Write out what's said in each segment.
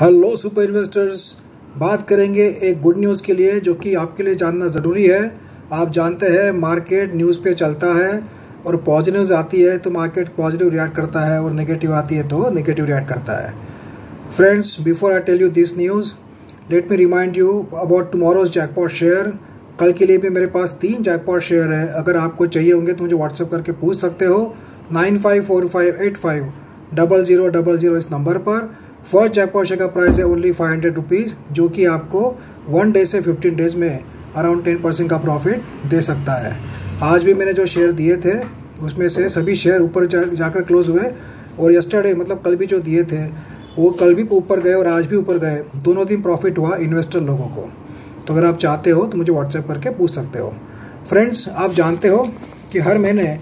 Hello super investors बात करेंगे एक गुड न्यूज़ के लिए जो कि आपके लिए जानना ज़रूरी है। आप जानते हैं मार्केट न्यूज़ पे चलता है और पॉजिटिव आती है तो मार्केट पॉजिटिव रिएक्ट करता है और नेगेटिव आती है तो नेगेटिव रिएक्ट करता है। Friends before I tell you this news let me remind you about tomorrow's jackpot share कल के लिए भी मेरे पास तीन जैकपॉट शेयर है। अगर आपको चाहिए होंगे तो मुझे व्हाट्सअप करके पूछ सकते हो। Nine five four five eight five double zero double zero इस नंबर पर। फ़र्स्ट शेयर का प्राइस है ओनली फाइव हंड्रेड रुपीज़ जो कि आपको वन डे से फिफ्टीन डेज़ में अराउंड टेन परसेंट का प्रॉफिट दे सकता है। आज भी मैंने जो शेयर दिए थे उसमें से सभी शेयर ऊपर जा, जाकर क्लोज हुए और यस्टरडे मतलब कल भी जो दिए थे वो कल भी ऊपर गए और आज भी ऊपर गए। दोनों दिन प्रॉफिट हुआ इन्वेस्टर लोगों को। तो अगर आप चाहते हो तो मुझे व्हाट्सएप करके पूछ सकते हो। फ्रेंड्स आप जानते हो कि हर महीने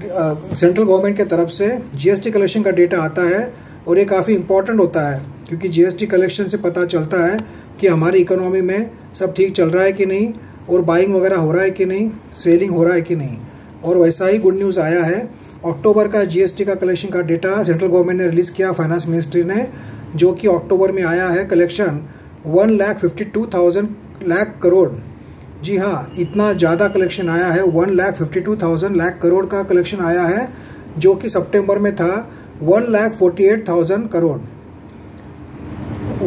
सेंट्रल गवर्नमेंट के तरफ़ से जीएसटी कलेक्शन का डेटा आता है और ये काफ़ी इंपॉर्टेंट होता है, क्योंकि जीएसटी कलेक्शन से पता चलता है कि हमारी इकोनॉमी में सब ठीक चल रहा है कि नहीं, और बाइंग वगैरह हो रहा है कि नहीं सेलिंग हो रहा है कि नहीं। और वैसा ही गुड न्यूज़ आया है अक्टूबर का जीएसटी का कलेक्शन का डेटा सेंट्रल गवर्नमेंट ने रिलीज़ किया फाइनेंस मिनिस्ट्री ने, जो कि अक्टूबर में आया है collection one lakh fifty two thousand lakh crore जी हाँ इतना ज़्यादा कलेक्शन आया है one lakh fifty two thousand lakh crore का कलेक्शन आया है, जो कि सितंबर में था one lakh forty eight thousand crore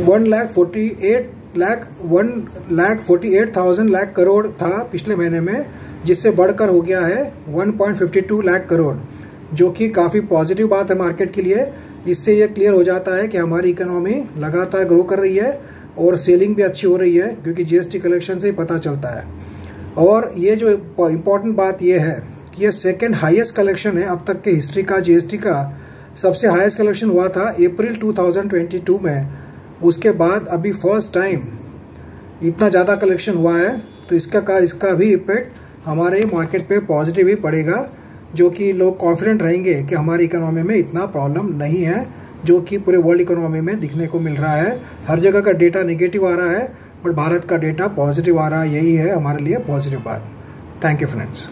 one lakh forty eight lakh one lakh forty eight thousand lakh crore था पिछले महीने में, जिससे बढ़कर हो गया है one point fifty two lakh crore जो कि काफ़ी पॉजिटिव बात है मार्केट के लिए। इससे ये क्लियर हो जाता है कि हमारी इकोनॉमी लगातार ग्रो कर रही है और सेलिंग भी अच्छी हो रही है, क्योंकि जीएसटी कलेक्शन से ही पता चलता है। और ये जो इम्पोर्टेंट बात ये है कि ये सेकेंड हाईएस्ट कलेक्शन है अब तक के हिस्ट्री का जीएसटी का सबसे हाईएस्ट कलेक्शन हुआ था अप्रैल 2022 में। उसके बाद अभी फ़र्स्ट टाइम इतना ज़्यादा कलेक्शन हुआ है तो इसका का, इसका भी इफ़ेक्ट हमारे मार्केट पे पॉजिटिव ही पड़ेगा, जो कि लोग कॉन्फिडेंट रहेंगे कि हमारी इकोनॉमी में इतना प्रॉब्लम नहीं है, जो कि पूरे वर्ल्ड इकोनॉमी में दिखने को मिल रहा है। हर जगह का डेटा नेगेटिव आ रहा है बट भारत का डेटा पॉजिटिव आ रहा है, यही है हमारे लिए पॉजिटिव बात। Thank you friends